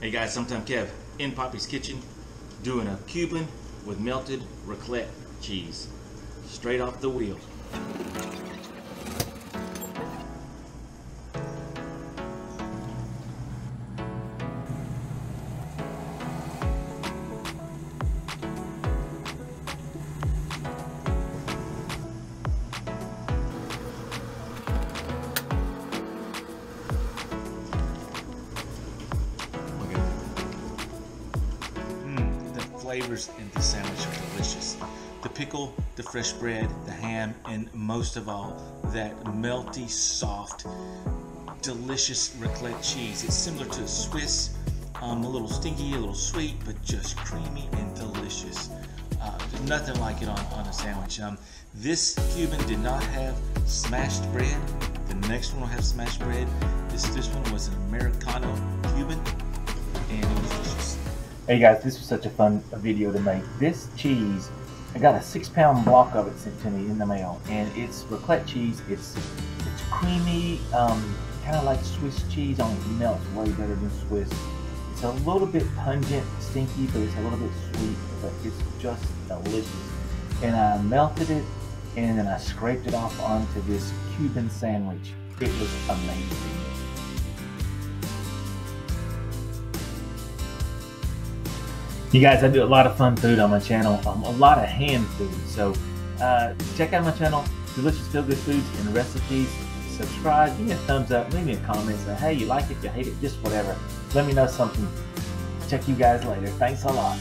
Hey guys, sometime Kev in Poppy's kitchen doing a Cuban with melted raclette cheese straight off the wheel. Flavors in the sandwich are delicious. The pickle, the fresh bread, the ham, and most of all, that melty, soft, delicious raclette cheese. It's similar to a Swiss, um, a little stinky, a little sweet, but just creamy and delicious. Uh, nothing like it on, on a sandwich. Um, this Cuban did not have smashed bread. The next one will have smashed bread. This this one was an Americano Cuban, and. Hey guys, this was such a fun video to make. This cheese, I got a six pound block of it sent to me in the mail, and it's raclette cheese. It's it's creamy, um, kind of like Swiss cheese, only it melts way better than Swiss. It's a little bit pungent, stinky, but it's a little bit sweet, but it's just delicious. And I melted it, and then I scraped it off onto this Cuban sandwich. It was amazing. You guys, I do a lot of fun food on my channel, um, a lot of hand food. So uh, check out my channel, Delicious Feel Good Foods and Recipes. Subscribe, give me a thumbs up, leave me a comment, say, hey, you like it, you hate it, just whatever. Let me know something. Check you guys later. Thanks a lot.